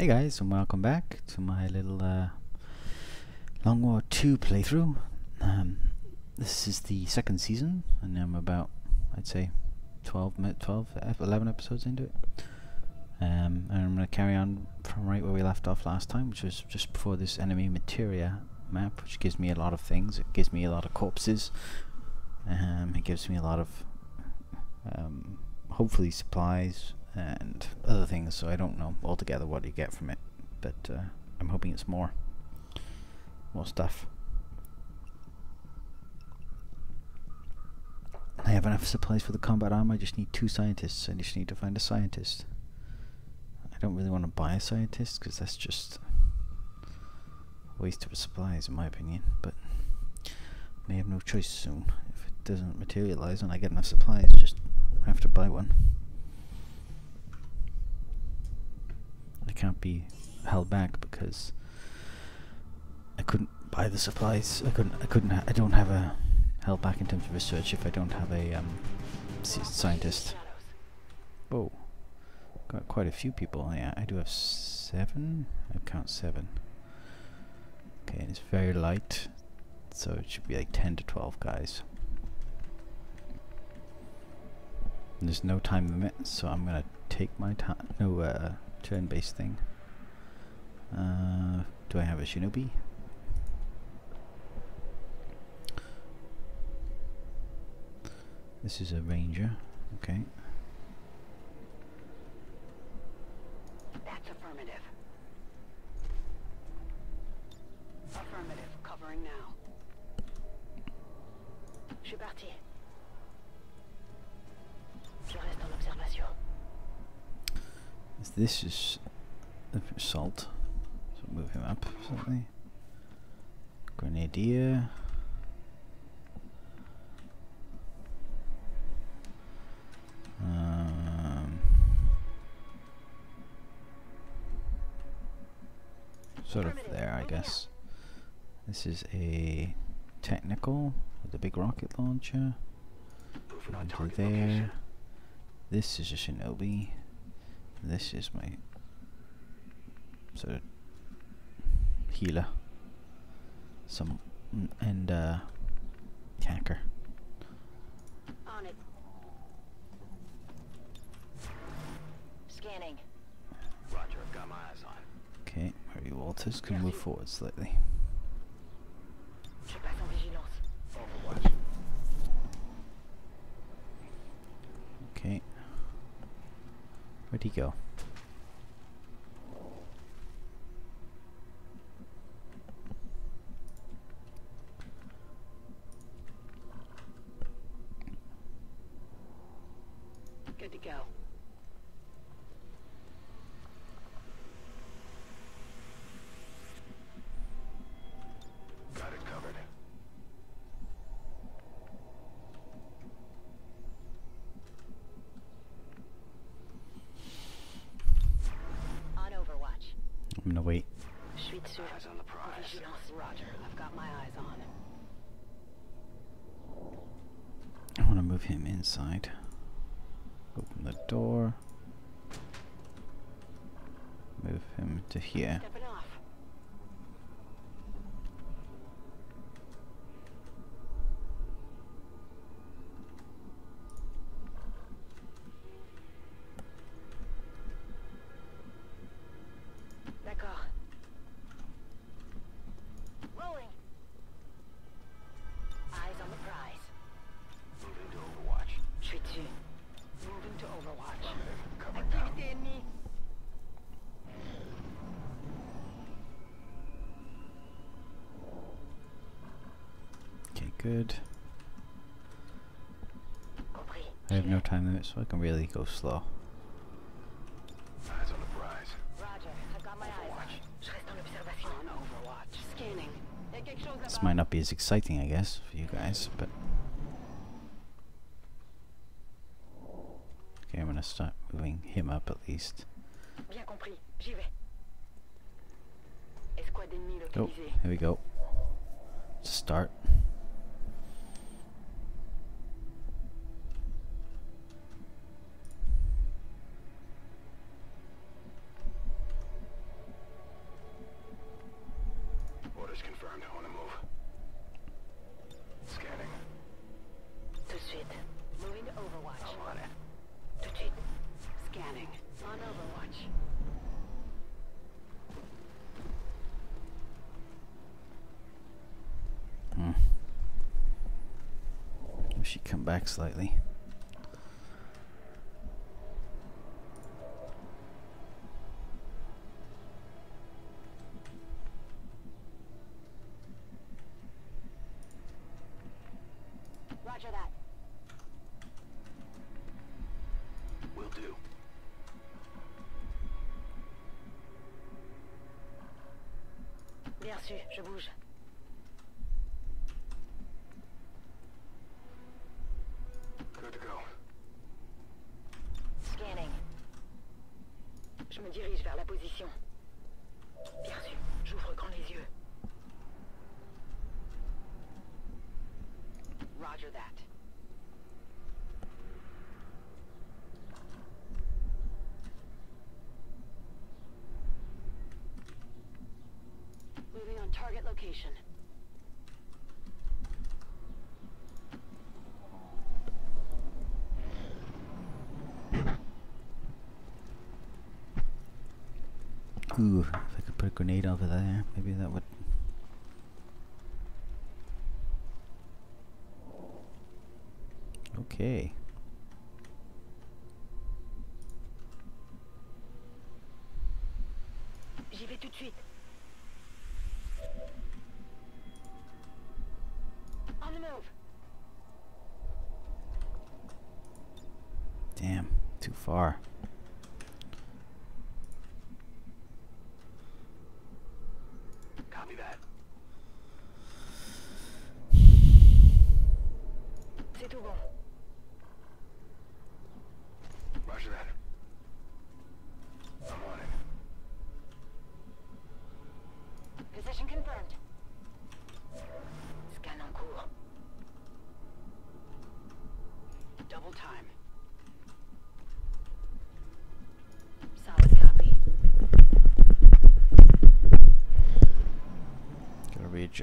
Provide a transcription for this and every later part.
Hey guys, and welcome back to my little uh, Long War 2 playthrough. Um, this is the second season, and I'm about, I'd say, 12, 12 11 episodes into it. Um, and I'm going to carry on from right where we left off last time, which was just before this enemy materia map, which gives me a lot of things. It gives me a lot of corpses. Um, it gives me a lot of, um, hopefully, supplies and other things. So I don't know altogether what you get from it, but uh, I'm hoping it's more, more stuff. I have enough supplies for the combat arm, I just need two scientists. I just need to find a scientist. I don't really want to buy a scientist because that's just a waste of supplies, in my opinion. But may have no choice soon. If it doesn't materialize and I get enough supplies, just have to buy one. I can't be held back because I couldn't buy the supplies. I couldn't. I couldn't. I don't have a held back in terms of research if I don't have a um, scientist. Whoa, got quite a few people. Yeah, I do have seven. I count seven. Okay, and it's very light, so it should be like ten to twelve guys. And there's no time limit, so I'm gonna take my time. No uh, turn-based thing. Uh, do I have a shinobi? This is a ranger. Okay. That's affirmative. Affirmative. Covering now. Je This is the assault. So move him up slightly. Grenadier. Um, sort of there, I guess. This is a technical with a big rocket launcher. Moving on Into there. location. This is a shinobi. This is my sort of healer. Some and uh hacker. On it. Scanning. Roger, got my eyes on. Okay, Mary Walters can move forward slightly. Where'd he go? Eyes on the prize. Roger. I've got my eyes on. I wanna move him inside. Open the door. Move him to here. Stepping so I can really go slow. Eyes on the prize. Roger. I've got my eyes on. Je reste en observation. On Overwatch. Scanning. Y'a quelque chose This might not be as exciting, I guess, for you guys, but. Okay, I'm gonna start moving him up at least. Bien compris. J'y vais. Escouade ennemie Oh, here we go. Start. Roger that. Will do. Bien reçu, je bouge. Ooh, if I could put a grenade over there, maybe that would... Okay. Damn, too far.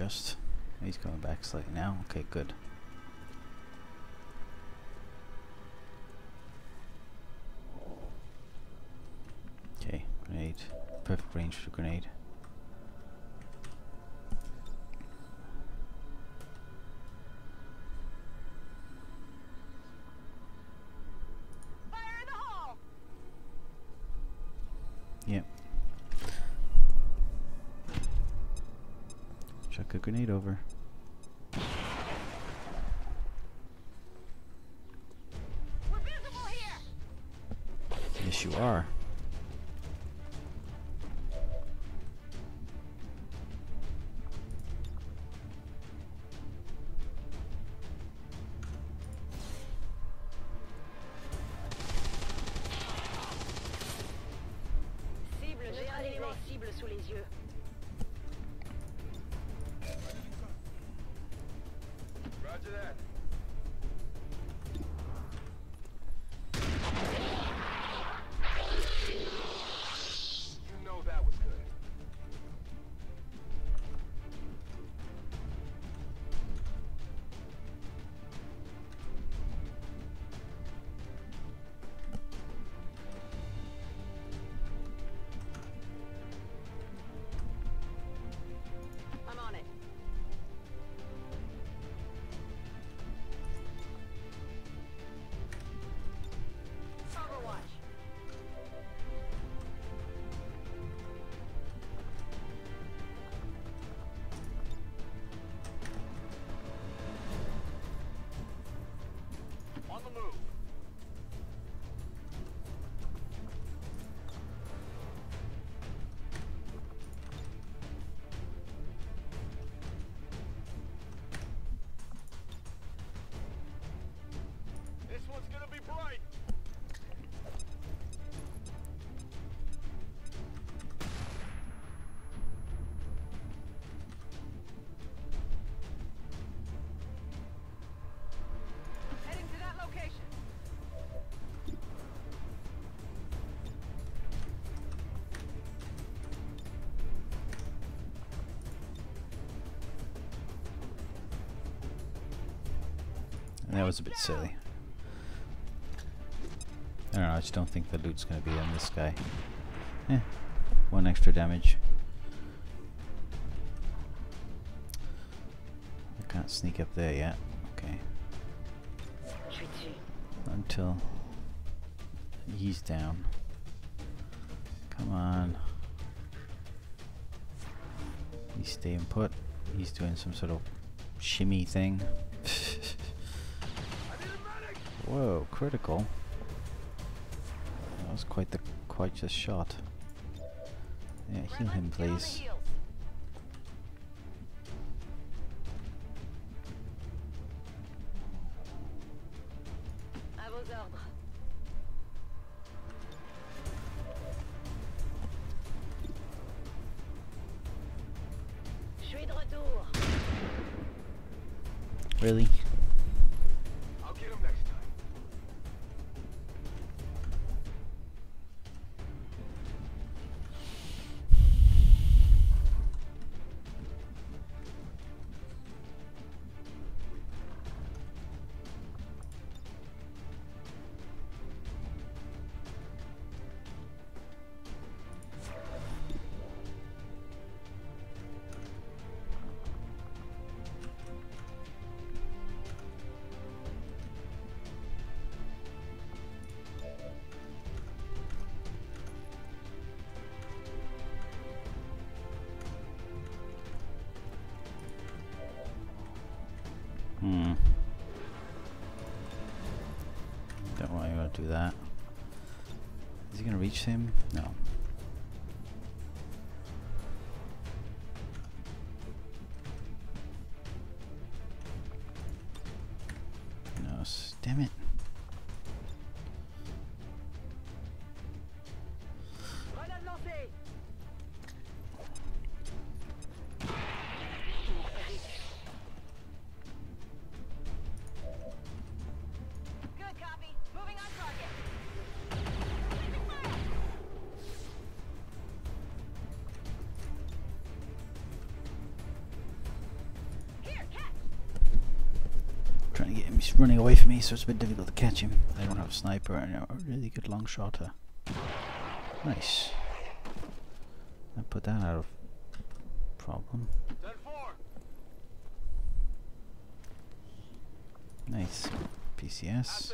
just. He's going back slightly now. Okay, good. a grenade over. That was a bit silly. I don't know, I just don't think the loot's gonna be on this guy. Eh, one extra damage. I can't sneak up there yet. Okay. Until he's down. Come on. He's staying put. He's doing some sort of shimmy thing. Whoa, critical. That was quite the quite the shot. Yeah, heal him please. Do that. Is he gonna reach him? No. No, he's running away from me, so it's a bit difficult to catch him. I don't have a sniper and a really good long shotter. Nice. I put that out of problem. Nice. PCS.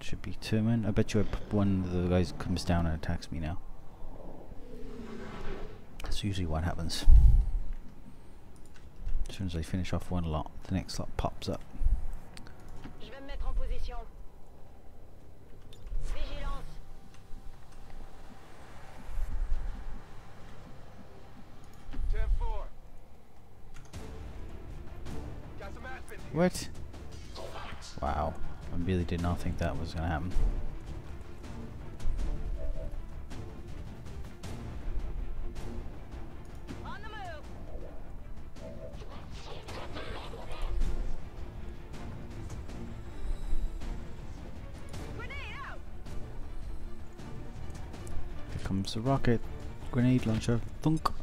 Should be two men. I bet you one of the guys comes down and attacks me now. That's usually what happens. As soon as I finish off one lot, the next lot pops up. Je vais me mettre en position. Vigilance. Ten four. Got some admin here. What? Wow. I really did not think that was going to happen. The rocket. Grenade launcher. Thunk.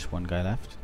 Just one guy left.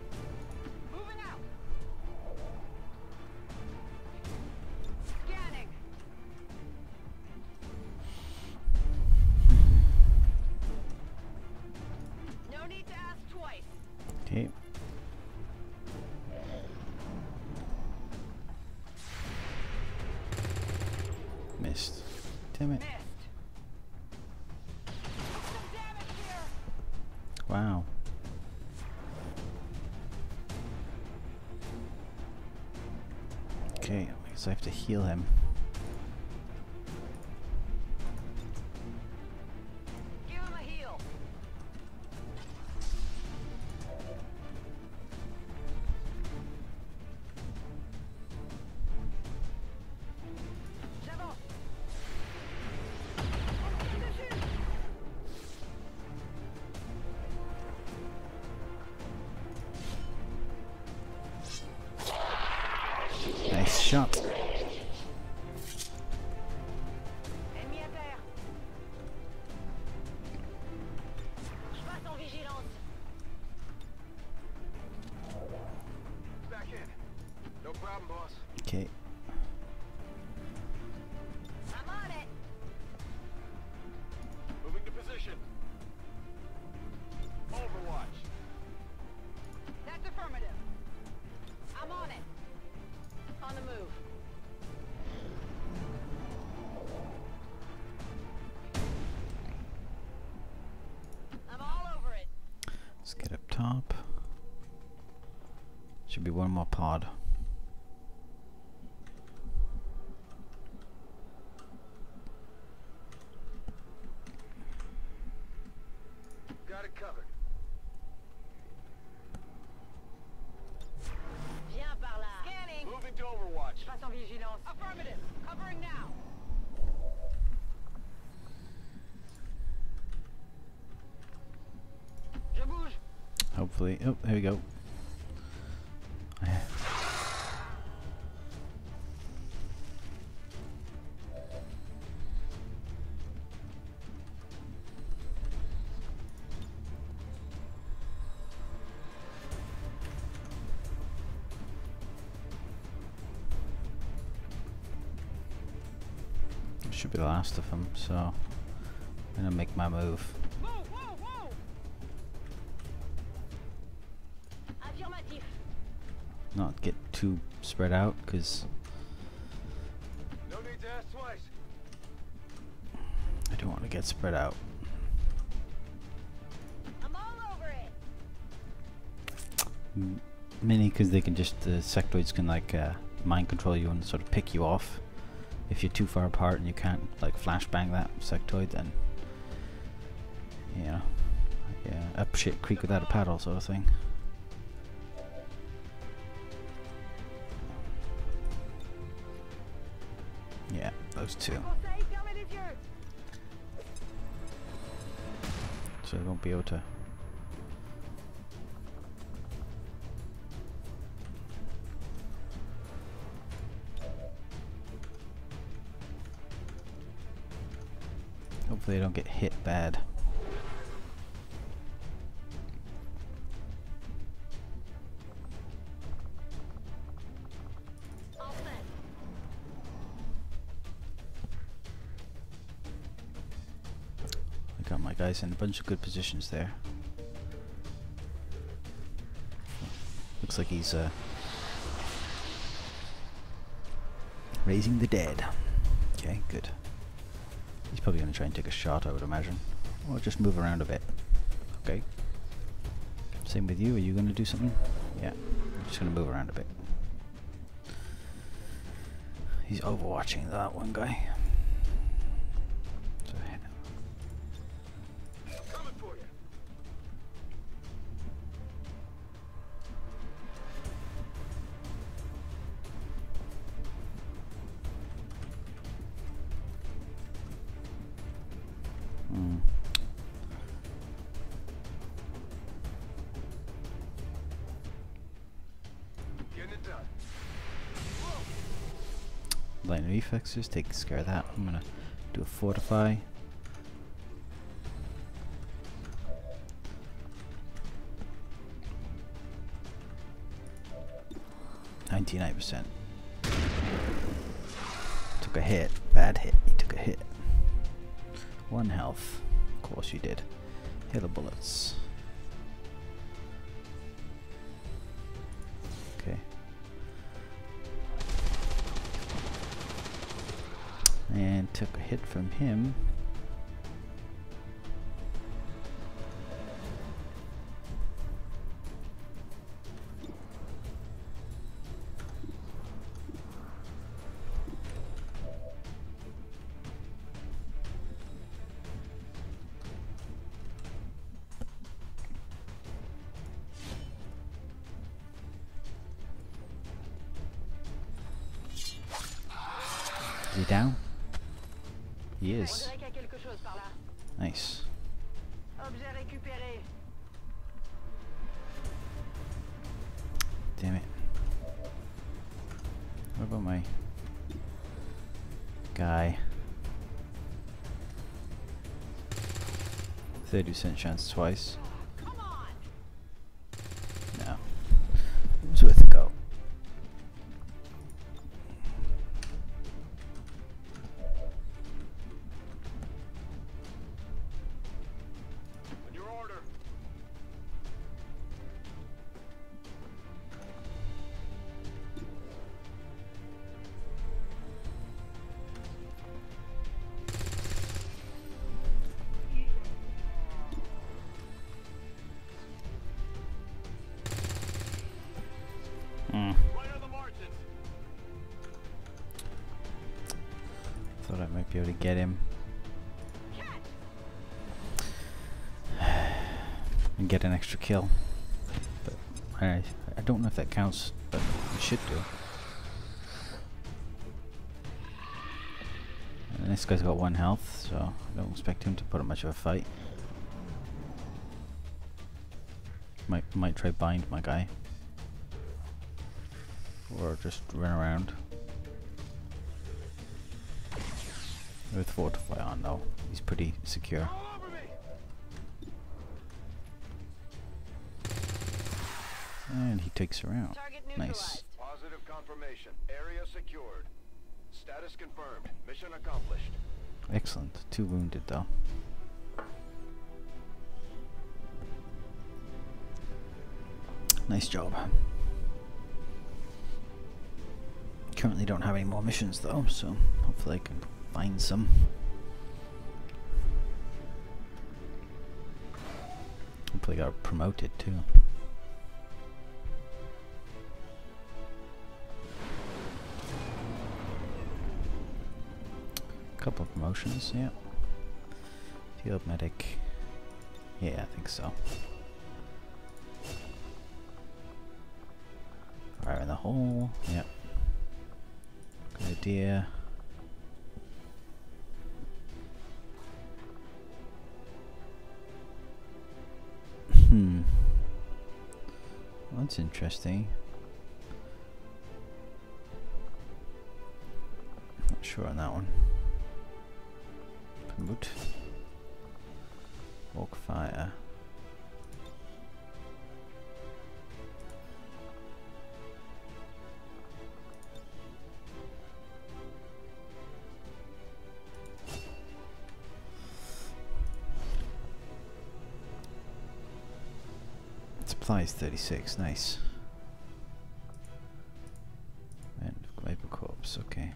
Shot. One more pod. Got it covered. Viens par là. Scanning. Moving to Overwatch. Passe en vigilance. Affirmative. Covering now. Hopefully. Oh, there we go. Should last of them, so I'm gonna make my move. Whoa, whoa, whoa. Not get too spread out, because No need to ask twice. I don't want to get spread out. I'm all over it. Mini, because they can just the sectoids can like uh, mind control you and sort of pick you off. If you're too far apart and you can't like flashbang that sectoid, then you know, yeah, up shit creek without a paddle sort of thing. Yeah, those two. So they won't be able to. Get hit bad. I got my guys in a bunch of good positions there. Looks like he's uh, raising the dead. Okay, good. Probably going to try and take a shot, I would imagine. Or just move around a bit. Okay. Same with you. Are you going to do something? Yeah. I'm just going to move around a bit. He's overwatching that one guy. Line reflexes takes care of that. I'm gonna do a fortify. Ninety-nine percent. Took a hit. Bad hit. He took a hit. One health. Of course you did. Hit the bullets. hit from him. down? Par là. Nice. Damn it. What about my guy? 30% chance twice. Get him. And get an extra kill. But I I don't know if that counts, but it should do. And this guy's got one health, so I don't expect him to put up much of a fight. Might might try bind my guy. Or just run around. With Fortify on though. He's pretty secure. All over me. And he takes her out. Nice. Positive confirmation. Area secured. Status confirmed. Mission accomplished. Excellent. Two wounded though. Nice job. Currently don't have any more missions though, so hopefully I can find some. Hopefully got promoted too. Couple of promotions, yeah. Field medic. Yeah, I think so. Fire in the hole, yep. Good idea. That's interesting. Not sure on that one. Promote. Walk fire. Supplies 36, nice. And Viper Corpse, okay.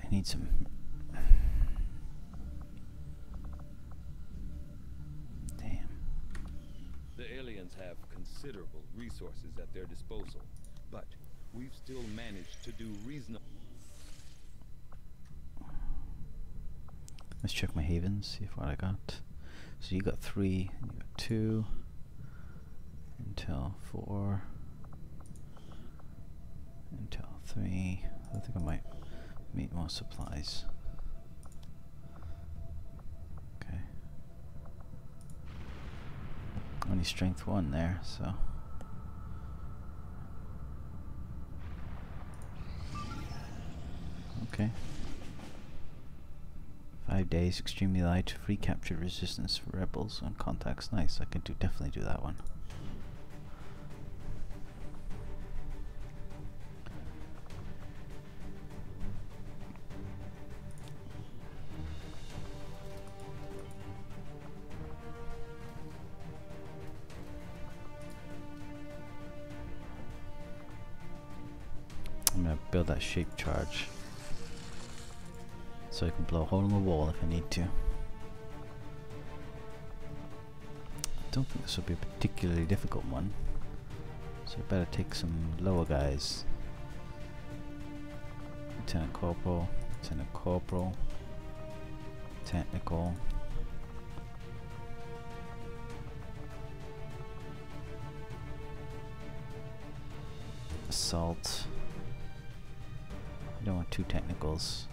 I need some. Damn. The aliens have considerable resources at their disposal, but we've still managed to do reasonable. Let's check my havens, see if what I got. So you got three, you got two, until four, until three. I think I might need more supplies. Okay. Only strength one there, so. Okay. Five days, extremely light, free capture resistance for rebels and contacts. Nice, I can do definitely do that one. I'm gonna build that shape charge so I can blow a hole in the wall if I need to. I don't think this will be a particularly difficult one, so I better take some lower guys. Lieutenant Corporal, Lieutenant Corporal, technical. Assault. I don't want two technicals.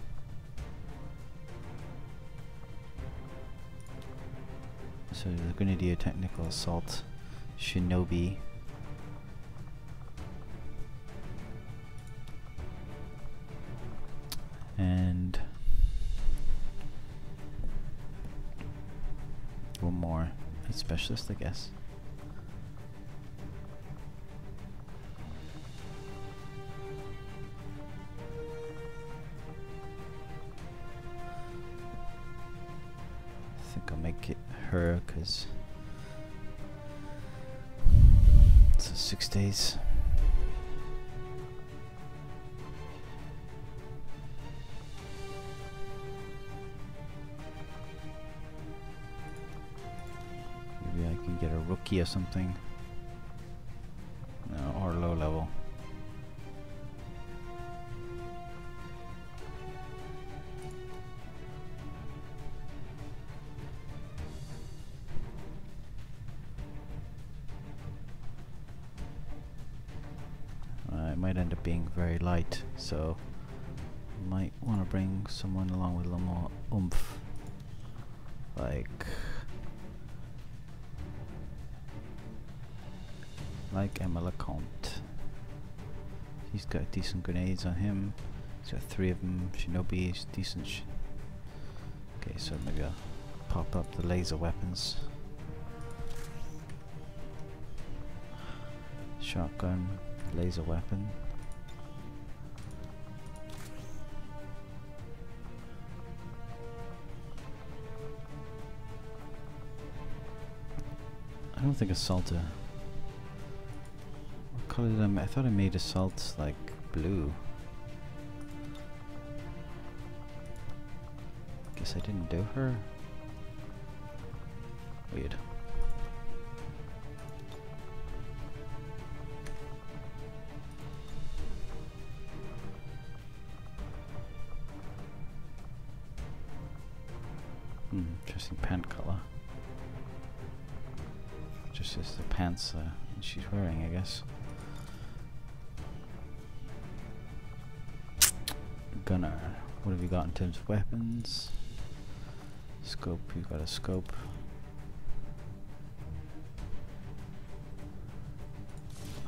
So the a Technical Assault Shinobi. And one more. A specialist, I guess. Because it's six days. Maybe I can get a rookie or something. Might end up being very light, so might want to bring someone along with a little more oomph. Like like Emma LeCompte. He's got decent grenades on him. He's got three of them. Shinobi is decent. Sh okay, so maybe I'll pop up the laser weapons. Shotgun, laser weapon. I don't think assaulter. Uh, what color did I ma- I thought I made assault like blue. Guess I didn't do her. Weird. Hmm, interesting pant color. Just as the pants uh, she's wearing, I guess. Gunner. What have you got in terms of weapons? Scope, you've got a scope.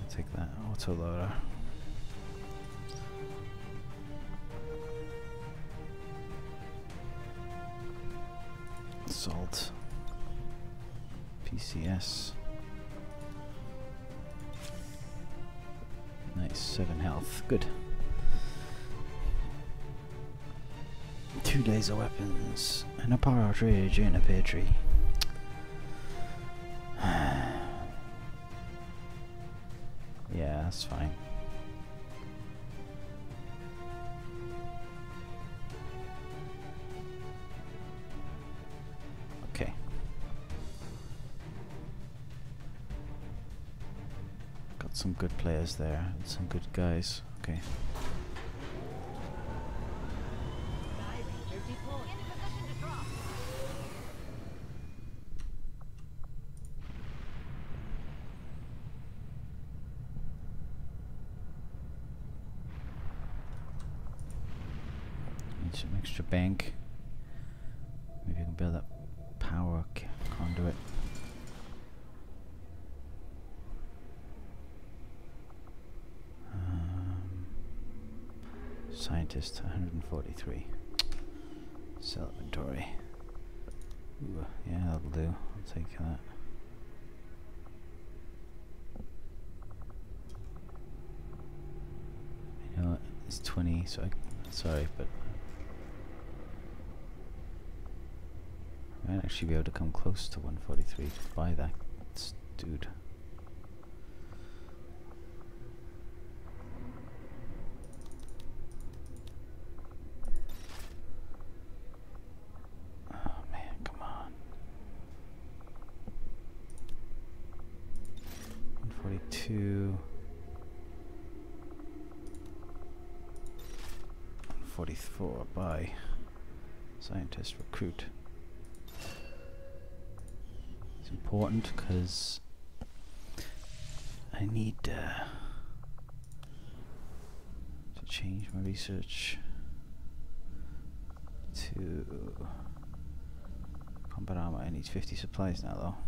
I'll take that auto Assault. PCS. Nice, 7 health. Good. Two laser weapons, and a partridge and a pear tree. Got some good players there, some good guys. Okay. Need some extra bank. Maybe I can build up power c- conduit. Um, scientist 143. Sell inventory. Ooh, yeah, that'll do. I'll take that. You know? It's 20, so I. Sorry, but. I might actually be able to come close to 143 to buy that dude. to 44 by scientist recruit. It's important because I need uh, to change my research to combat armor. I need 50 supplies now though.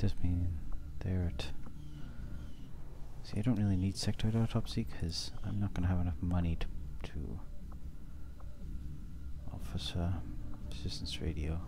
Does mean they're at. See, I don't really need sectoid autopsy because I'm not going to have enough money to to officer assistance radio.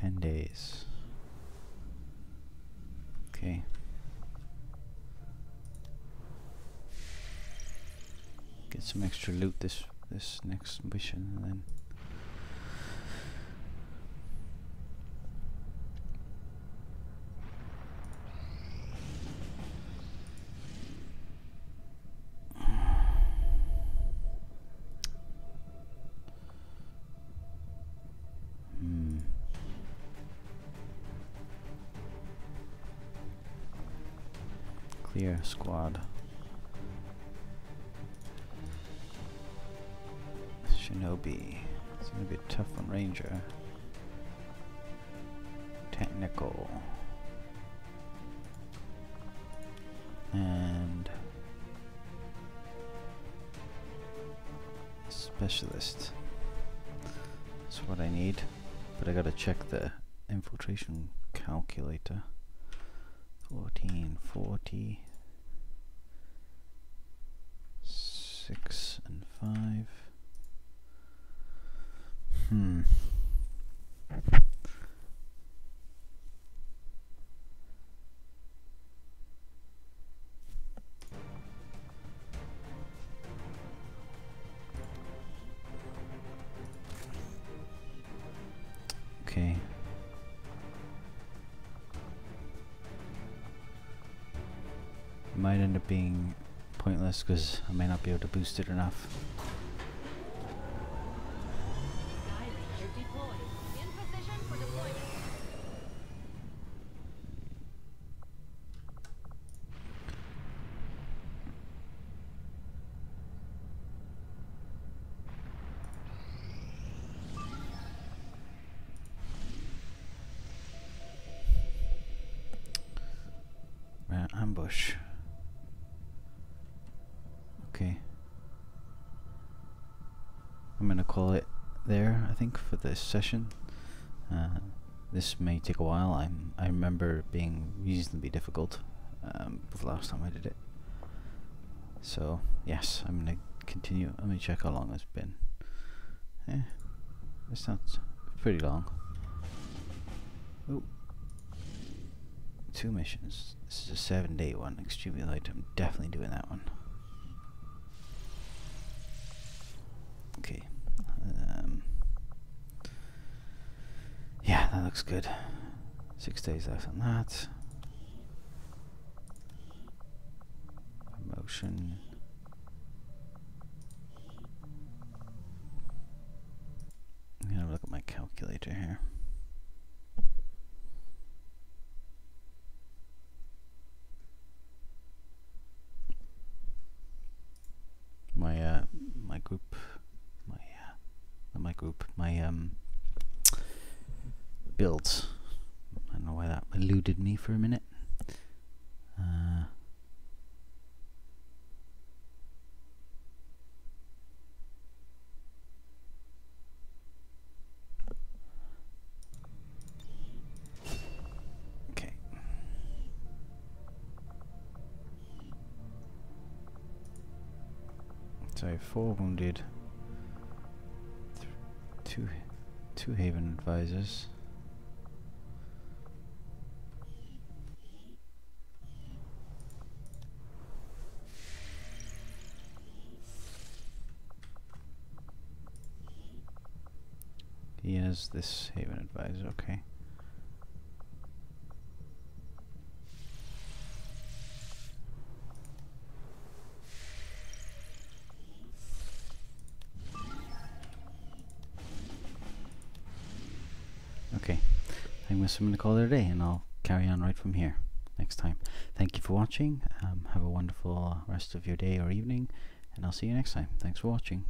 Ten days. Okay. Get some extra loot this this next mission and then the infiltration calculator. 14, end up being pointless because I may not be able to boost it enough. There, I think, for this session. Uh, this may take a while. I'm. I remember being reasonably difficult um, the last time I did it. So yes, I'm gonna continue. Let me check how long it's been. Eh, it's not pretty long. Ooh. Two missions. This is a seven day one, extremely light. I'm definitely doing that one. Okay. Um, yeah, that looks good. Six days left on that. Promotion. I'm gonna look at my calculator here. my uh my group my uh my group my um builds. I don't know why that eluded me for a minute. Uh okay. So four wounded, two, two Haven advisors. this Haven Advisor, okay. Okay, I think I'm going to call it a day and I'll carry on right from here next time. Thank you for watching, um, have a wonderful rest of your day or evening, and I'll see you next time. Thanks for watching.